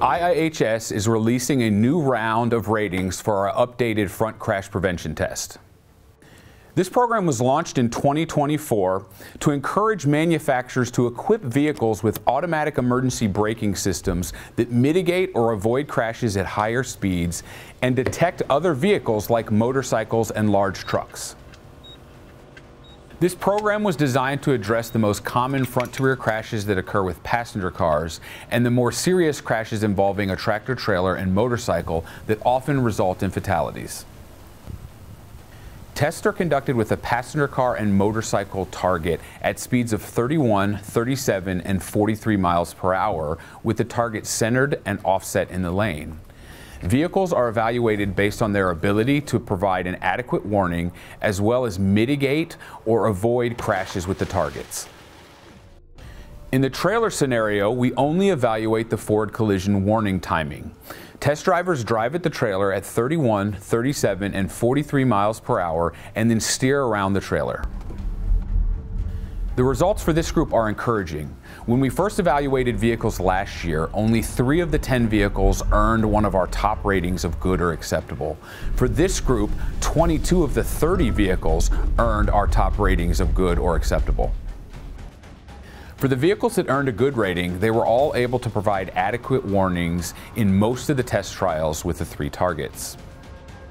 IIHS is releasing a new round of ratings for our updated front crash prevention test. This program was launched in 2024 to encourage manufacturers to equip vehicles with automatic emergency braking systems that mitigate or avoid crashes at higher speeds and detect other vehicles like motorcycles and large trucks. This program was designed to address the most common front to rear crashes that occur with passenger cars and the more serious crashes involving a tractor trailer and motorcycle that often result in fatalities. Tests are conducted with a passenger car and motorcycle target at speeds of 31, 37, and 43 miles per hour, with the target centered and offset in the lane. Vehicles are evaluated based on their ability to provide an adequate warning as well as mitigate or avoid crashes with the targets. In the trailer scenario, we only evaluate the forward collision warning timing. Test drivers drive at the trailer at 31, 37, and 43 miles per hour and then steer around the trailer. The results for this group are encouraging. When we first evaluated vehicles last year, only three of the 10 vehicles earned one of our top ratings of good or acceptable. For this group, 22 of the 30 vehicles earned our top ratings of good or acceptable. For the vehicles that earned a good rating, they were all able to provide adequate warnings in most of the test trials with the three targets.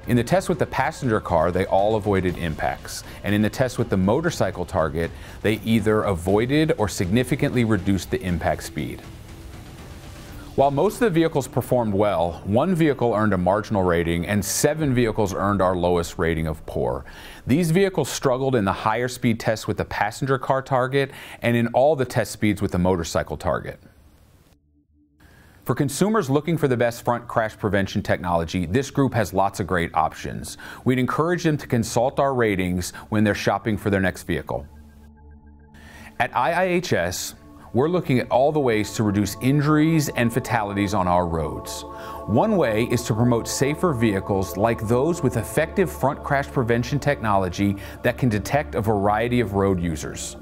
In the test with the passenger car, they all avoided impacts. And in the test with the motorcycle target, they either avoided or significantly reduced the impact speed. While most of the vehicles performed well, one vehicle earned a marginal rating and seven vehicles earned our lowest rating of poor. These vehicles struggled in the higher speed tests with the passenger car target and in all the test speeds with the motorcycle target. For consumers looking for the best front crash prevention technology, this group has lots of great options. We'd encourage them to consult our ratings when they're shopping for their next vehicle. At IIHS, we're looking at all the ways to reduce injuries and fatalities on our roads. One way is to promote safer vehicles like those with effective front crash prevention technology that can detect a variety of road users.